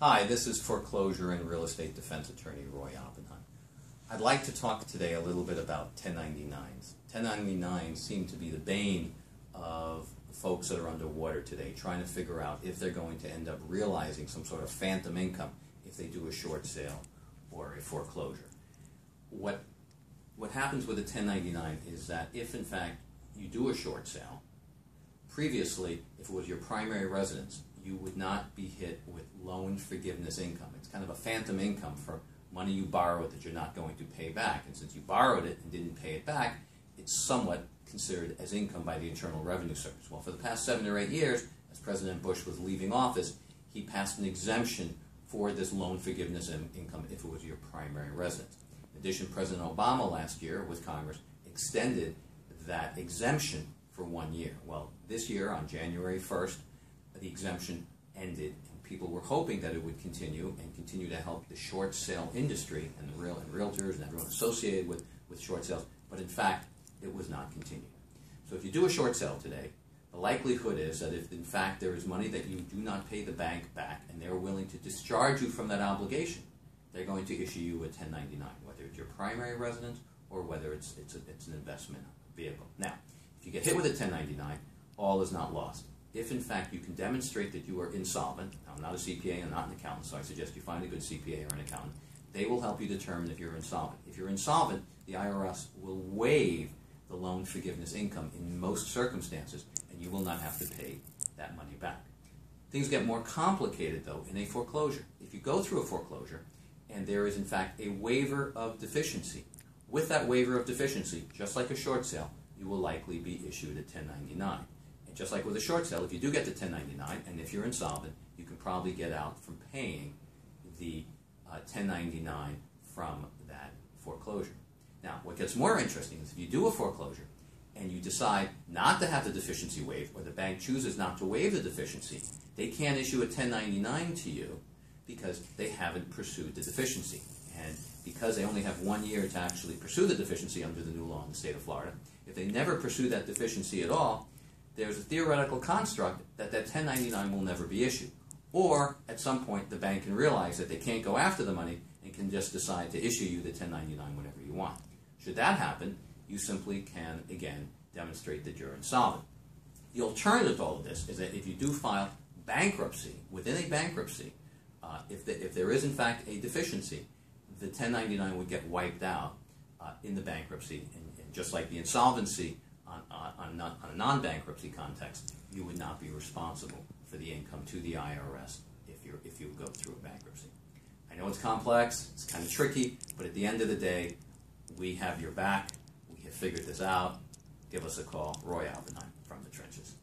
Hi, this is foreclosure and real estate defense attorney Roy Oppenheim. I'd like to talk today a little bit about 1099s. 1099s seem to be the bane of folks that are underwater today, trying to figure out if they're going to end up realizing some sort of phantom income if they do a short sale or a foreclosure. What, what happens with a 1099 is that if, in fact, you do a short sale, previously, if it was your primary residence, you would not be hit with loan forgiveness income. It's kind of a phantom income for money you borrowed that you're not going to pay back. And since you borrowed it and didn't pay it back, it's somewhat considered as income by the Internal Revenue Service. Well, for the past seven or eight years, as President Bush was leaving office, he passed an exemption for this loan forgiveness in income if it was your primary residence. In addition, President Obama last year with Congress extended that exemption for one year. Well, this year on January 1st, the exemption ended, people were hoping that it would continue and continue to help the short sale industry and the real and realtors and everyone associated with, with short sales, but in fact, it was not continued. So if you do a short sale today, the likelihood is that if in fact there is money that you do not pay the bank back and they're willing to discharge you from that obligation, they're going to issue you a 1099, whether it's your primary residence or whether it's, it's, a, it's an investment vehicle. Now, if you get hit with a 1099, all is not lost if in fact you can demonstrate that you are insolvent, I'm not a CPA and not an accountant, so I suggest you find a good CPA or an accountant, they will help you determine if you're insolvent. If you're insolvent, the IRS will waive the loan forgiveness income in most circumstances, and you will not have to pay that money back. Things get more complicated, though, in a foreclosure. If you go through a foreclosure and there is, in fact, a waiver of deficiency, with that waiver of deficiency, just like a short sale, you will likely be issued a 1099. Just like with a short sale, if you do get to 1099, and if you're insolvent, you can probably get out from paying the uh, 1099 from that foreclosure. Now, what gets more interesting is if you do a foreclosure and you decide not to have the deficiency waived, or the bank chooses not to waive the deficiency, they can't issue a 1099 to you because they haven't pursued the deficiency. And because they only have one year to actually pursue the deficiency under the new law in the state of Florida, if they never pursue that deficiency at all, there's a theoretical construct that that 1099 will never be issued. Or at some point the bank can realize that they can't go after the money and can just decide to issue you the 1099 whenever you want. Should that happen, you simply can again demonstrate that you're insolvent. The alternative to all of this is that if you do file bankruptcy within a bankruptcy, uh, if, the, if there is in fact a deficiency, the 1099 would get wiped out uh, in the bankruptcy, and, and just like the insolvency on, on, on a non-bankruptcy context, you would not be responsible for the income to the IRS if, you're, if you go through a bankruptcy. I know it's complex, it's kind of tricky, but at the end of the day, we have your back. We have figured this out. Give us a call, Roy Oppenheim from the trenches.